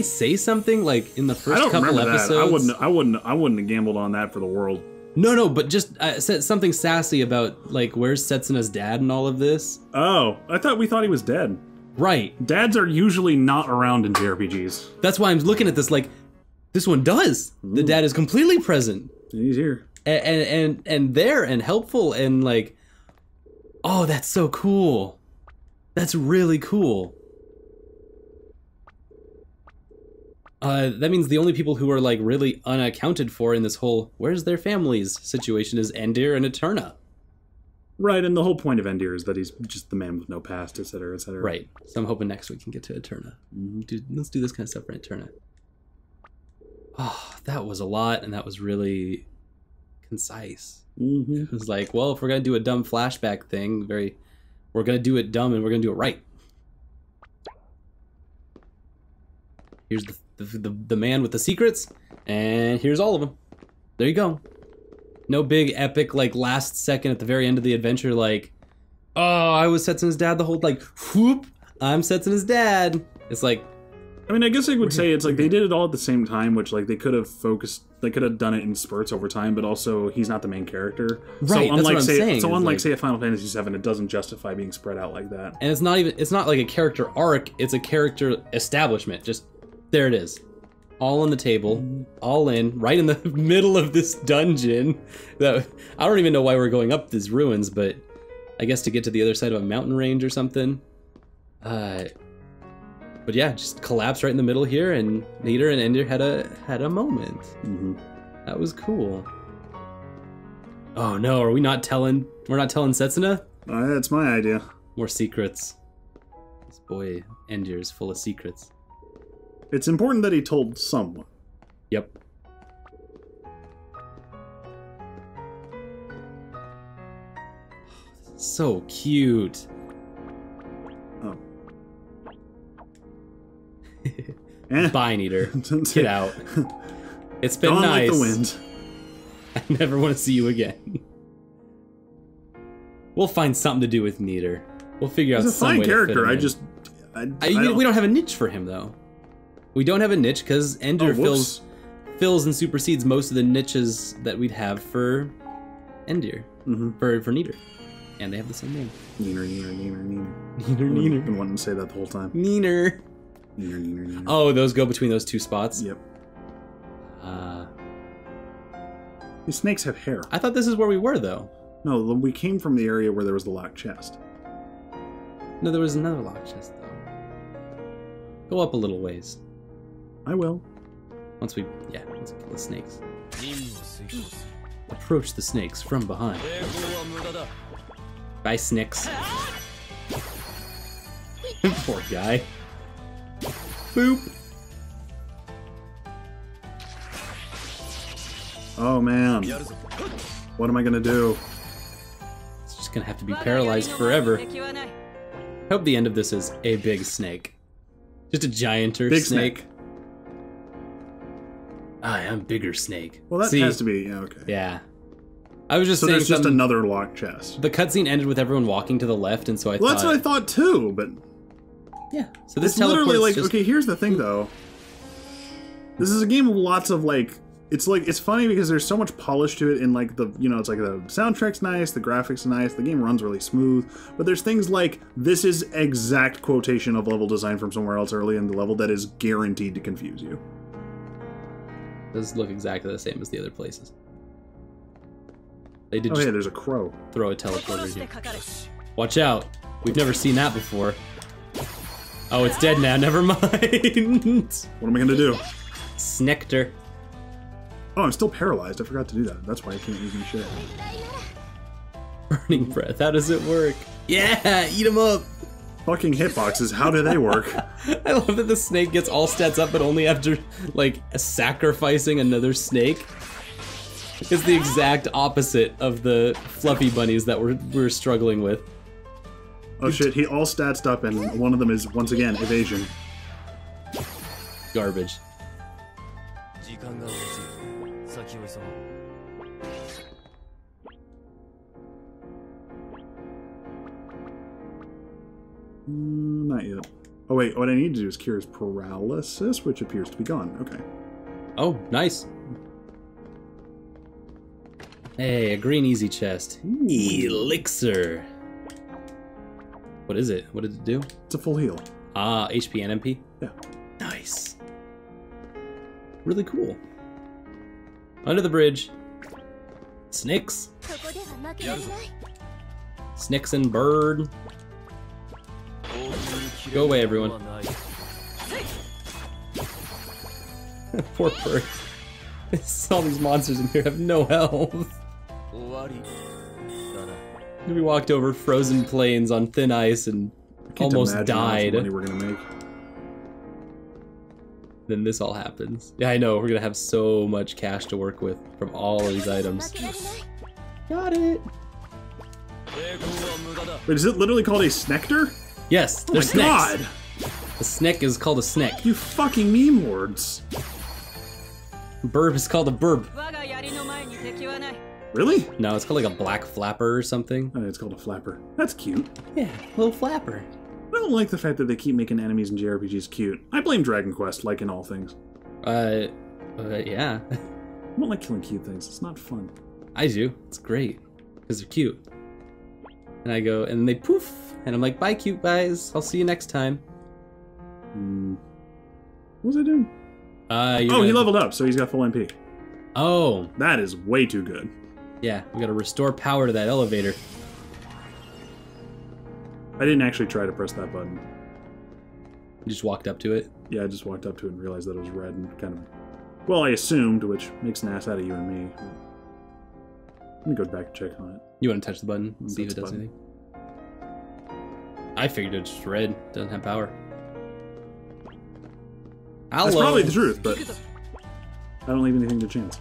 I say something like in the first couple episodes? that. I wouldn't. I wouldn't. I wouldn't have gambled on that for the world. No, no, but just uh, said something sassy about like where's Setsuna's dad and all of this. Oh, I thought we thought he was dead. Right. Dads are usually not around in JRPGs. That's why I'm looking at this like this one does. The dad is completely present He's here. and and and, and there and helpful and like oh, that's so cool. That's really cool. Uh, that means the only people who are like really unaccounted for in this whole "where's their families" situation is Endir and Aeterna. Right, and the whole point of Endir is that he's just the man with no past, et cetera, et cetera. Right. So I'm hoping next week we can get to Aeterna. Do, let's do this kind of stuff for Aeterna. Oh, that was a lot, and that was really concise. hmm It was like, well, if we're gonna do a dumb flashback thing, very, we're gonna do it dumb and we're gonna do it right. Here's the the, the, the man with the secrets, and here's all of them. There you go. No big epic like last second at the very end of the adventure like, oh, I was Setsuna's dad the whole like, whoop, I'm Setsuna's dad. It's like, I mean, I guess I would say it's like they did it all at the same time, which like they could have focused, they could have done it in spurts over time, but also he's not the main character. Right, So that's unlike what I'm say, saying, so unlike like- say a Final Fantasy VII, it doesn't justify being spread out like that. and it's not even it's not like a character arc it's a character establishment just there it is all on the table all in right in the middle of this dungeon that i don't even know why we're going up these ruins but i guess to get to the other side of a mountain range or something uh but yeah just collapsed right in the middle here and Nidr and Endir had a had a moment hmm that was cool oh no are we not telling we're not telling Setsuna Uh, that's my idea. more secrets. This boy Endir is full of secrets. It's important that he told someone. Yep. So cute. Oh. Eh. Bye, Nidr. Get out. It's been Gone nice. like the wind. I never want to see you again. We'll find something to do with Nidr. We'll figure out He's a some fine way character. I just. I, I, I we don't have a niche for him though. We don't have a niche because Endir Oh, fills fills and supersedes most of the niches that we'd have for Endir Mhm. for for Nidr, and they have the same name. Neener, neener, neener, neener. Neener, I've been wanting to say that the whole time. Neener. Neener, neener, neener. Oh, those go between those two spots. Yep. Uh, These snakes have hair. I thought this is where we were though. No, we came from the area where there was the locked chest. No, there was another locked chest though. Go up a little ways. I will. Once we, yeah, once we kill the snakes. Approach the snakes from behind. Bye, snakes. Poor guy. Boop. Oh man. What am I gonna do? It's just gonna have to be paralyzed forever. I hope the end of this is a big snake. Just a gianter Big snake. snake. Ah, I am bigger snake. Well, that See, has to be yeah. Okay. Yeah. I was just So saying there's just another locked chest. The cutscene ended with everyone walking to the left, and so I Well, thought, that's what I thought too. But yeah. So this it's literally like just, okay. Here's the thing though. This is a game of lots of like. It's like it's funny because there's so much polish to it in like the you know it's like the soundtrack's nice, the graphics nice, the game runs really smooth, but there's things like this is exact quotation of level design from somewhere else early in the level that is guaranteed to confuse you. Does look exactly the same as the other places. They did Oh just hey, there's a crow. throw a teleporter here. Watch out! We've never seen that before. Oh, it's dead now. Never mind. What am I gonna do? Snectar. Oh, I'm still paralyzed. I forgot to do that. That's why I can't use my shit. Burning breath. How does it work? Yeah, eat him up. Fucking hitboxes. How do they work? I love that the snake gets all stats up, but only after like sacrificing another snake. It's the exact opposite of the fluffy bunnies that we're we're struggling with. Oh shit, he all statsed up, and one of them is once again evasion. Garbage. Mm, not yet. Oh wait, what I need to do is cure his paralysis, which appears to be gone. Okay. Oh, nice. Hey, a green easy chest. Elixir. What is it? What did it do? It's a full heal. Ah, uh, HP and MP? Yeah. Nice. Really cool. Under the bridge. Snicks. Snicks and bird. Go away, everyone. Poor Perk. All these monsters in here have no health. We walked over frozen plains on thin ice and almost died. Then this all happens. Yeah, I know. We're gonna have so much cash to work with from all these items. Got it. Wait, is it literally called a snectar? Yes, oh my snakes. god! A snake is called a snake. You fucking meme words. Burb is called a burb. Really? No, it's called like a black flapper or something. Oh, it's called a flapper. That's cute. Yeah, little flapper. I don't like the fact that they keep making enemies in JRPGs cute. I blame Dragon Quest, like in all things. Uh, uh yeah. I don't like killing cute things. It's not fun. I do. It's great. Because they're cute. And I go, and they poof, and I'm like, bye, cute guys. I'll see you next time. Hmm. What was I doing? Uh, Oh, he gonna- leveled up, so he's got full MP. Oh, That is way too good. yeah. We gotta restore power to that elevator. I didn't actually try to press that button. You just walked up to it. Yeah, I just walked up to it and realized that it was red and kind of. Well, I assumed, which makes an ass out of you and me. Let me go back and check on it. You want to touch the button and see if it does anything? I figured it's just red. Doesn't have power. Hello. That's probably the truth, but I don't leave anything to chance.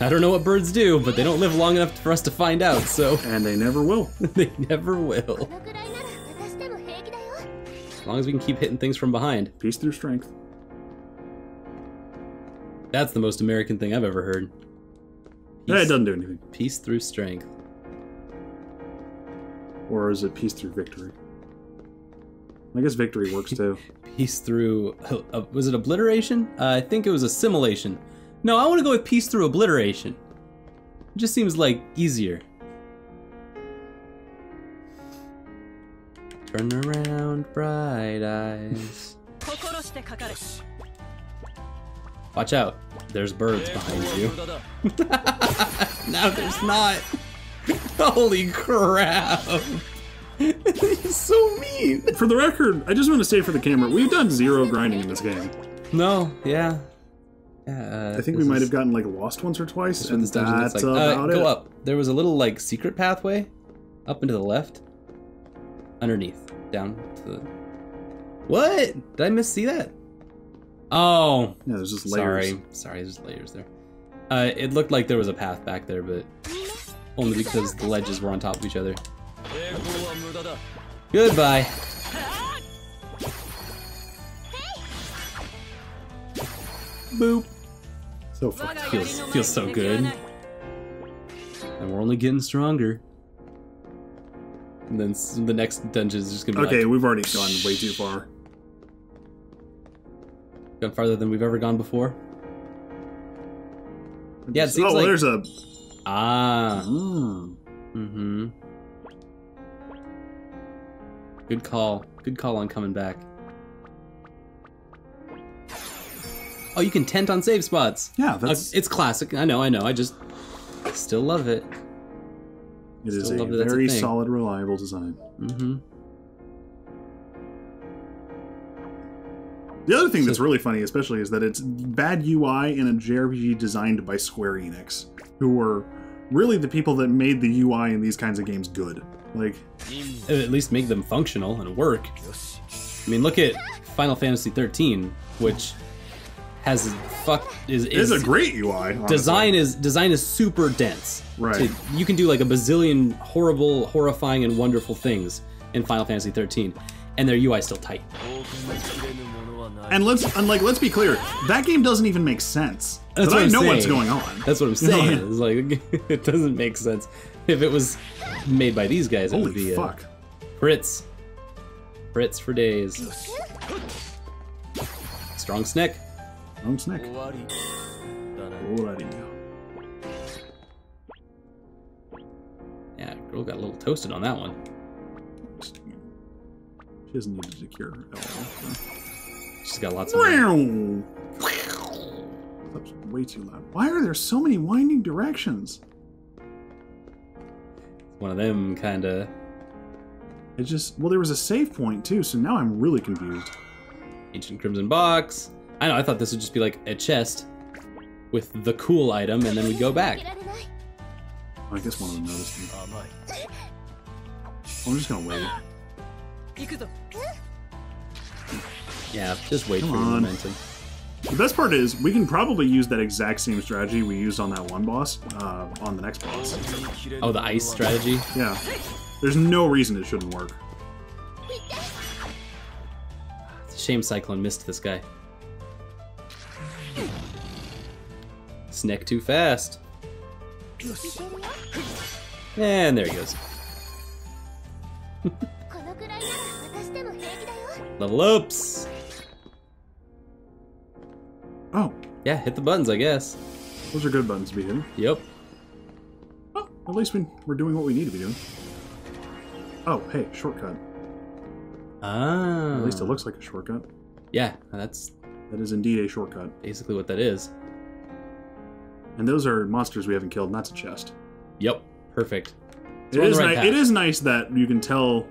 I don't know what birds do, but they don't live long enough for us to find out, so... And they never will. they never will. As long as we can keep hitting things from behind. Peace through strength. That's the most American thing I've ever heard. Yeah, it doesn't do anything. peace through strength. Or is it peace through victory? I guess victory works too. Peace through. Uh, was it obliteration? Uh, I think it was assimilation. No, I want to go with peace through obliteration. It just seems like easier. Turn around, bright eyes. Watch out. There's birds behind you. no, there's not. Holy crap. He's so mean. For the record, I just want to say for the camera, we've done zero grinding in this game. No, yeah. uh, I think we might is... have gotten like lost once or twice, and that's like, uh, about uh, go it. up. There was a little like secret pathway up into the left, underneath, down to the. What? Did I miss see that? Oh. Yeah, there's just layers. Sorry, sorry, there's layers there. Uh, it looked like there was a path back there, but only because the ledges were on top of each other. Goodbye. Boop. So. Feels, feels so good. And we're only getting stronger. And then the next dungeon is just gonna be Okay, like, we've already gone way too far gone farther than we've ever gone before. Yeah, it seems oh, like- there's a. Ah. Hmm. Mm-hmm. Good call. Good call on coming back. Oh, you can tent on save spots. Yeah, Uh, that's. it's classic. I know. I know. I just still love it. it is still a that's a very thing. solid, reliable design. Mm-hmm. The other thing so, that's really funny, especially, is that it's bad UI in a JRPG designed by Square Enix, who were really the people that made the UI in these kinds of games good. Like, at least make them functional and work. I mean, look at Final Fantasy 13, which has fuck is is a great UI. Honestly. Design is design is super dense. Right. You can do like a bazillion horrible, horrifying, and wonderful things in Final Fantasy 13, and their UI is still tight. And let's and like let's be clear, that game doesn't even make sense. That's what I I'm know saying. what's going on. That's what I'm saying. It's like it doesn't make sense. If it was made by these guys, Holy it would be fuck. Fritz. Fritz for days. Strong snick. Strong snick. Yeah, girl got a little toasted on that one. She doesn't need to cure. She's got lots of. That's way too loud. Why are there so many winding directions? One of them, kinda. It just. Well, there was a save point, too, so now I'm really confused. Ancient Crimson Box. I know, I thought this would just be like a chest with the cool item, and then we go back. I guess one of them noticed me. I'm just gonna wait. Yeah, just wait Come for on. the momentum. The best part is we can probably use that exact same strategy we used on that one boss uh, on the next boss. Oh, the ice strategy? Yeah. There's no reason it shouldn't work. It's a shame Cyclone missed this guy. Sneck too fast. And there he goes. Level ups! Yeah, hit the buttons, I guess. those are good buttons to be hitting. Yep. Oh, at least we, we're doing what we need to be doing. Oh, hey, shortcut. Ah. At least it looks like a shortcut. Yeah, that's That is indeed a shortcut. basically what that is. And those are monsters we haven't killed, and that's a chest. Yep. Perfect. It we're on is, the right ni- it is nice that you can tell,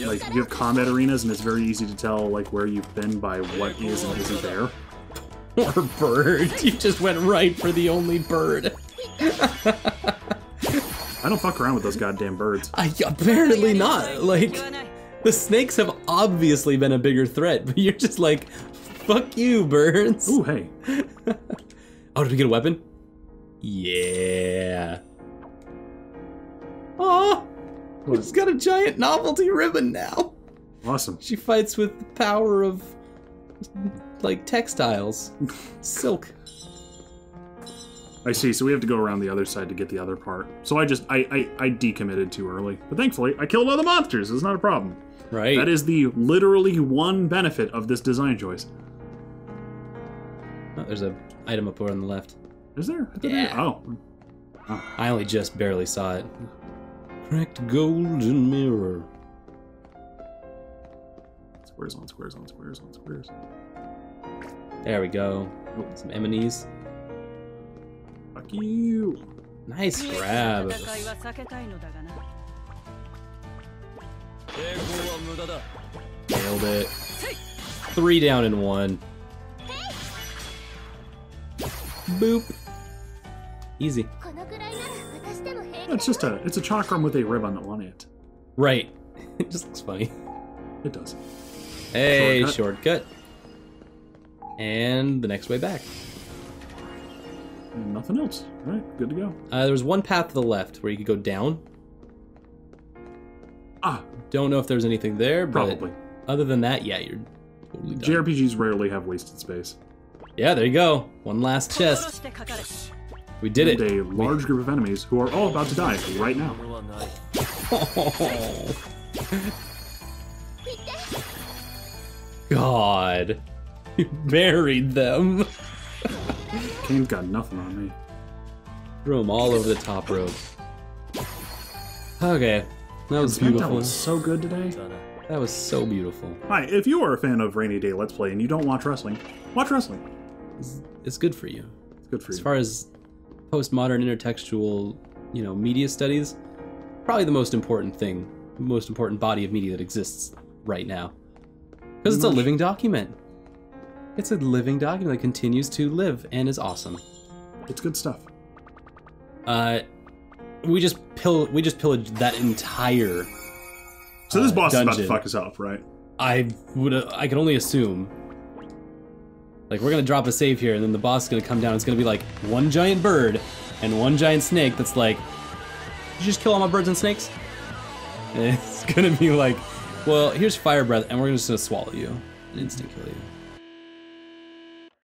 like, you have combat arenas, and it's very easy to tell, like, where you've been by what is and isn't there. Poor bird. You just went right for the only bird. I don't fuck around with those goddamn birds. I, apparently not. Like, the snakes have obviously been a bigger threat, but you're just like, fuck you, birds. Ooh, hey. oh, did we get a weapon? Yeah. Oh, she's got a giant novelty ribbon now. Awesome. She fights with the power of like textiles, silk. I see, so we have to go around the other side to get the other part. So I just, I, I, I decommitted too early. But thankfully, I killed all the monsters. It's not a problem. Right. That is the literally one benefit of this design choice. Oh, there's a item up over on the left. Is there? I Yeah. there- Oh. I only just barely saw it. Cracked golden mirror. Squares on squares on squares on squares. There we go. Oh, some enemies. Fuck you. Nice grab. Nailed it. Three down in one. Boop. Easy. It's just a it's a chakram with a ribbon on it. Right. It just looks funny. It does. Hey, shortcut. shortcut and the next way back. And nothing else. All right, good to go. Uh, there was one path to the left where you could go down. Ah, don't know if there's anything there, but probably. Other than that, yeah, you're totally done. JRPGs rarely have wasted space. Yeah, there you go. One last chest. We did and it. A large we... group of enemies who are all about to die right now. God. You buried them. Kane's got nothing on me. Threw them all over the top rope. Okay. That was beautiful. was so good today. That was so beautiful. Hi, if you are a fan of Rainy Day Let's Play and you don't watch wrestling, watch wrestling. It's, it's good for you. It's good for As you. far as postmodern intertextual, you know, media studies, probably the most important thing, most important body of media that exists right now. Because it's a living document. It's a living document that continues to live and is awesome. It's good stuff. Uh, we just pill we just pillaged that entire. So this uh, boss is about to fuck us up, right? I would I can only assume. Like we're gonna drop a save here, and then the boss is gonna come down. It's gonna be like one giant bird and one giant snake. That's like, did you just kill all my birds and snakes? And it's gonna be like, well, here's fire breath, and we're just gonna swallow you, and instant kill you.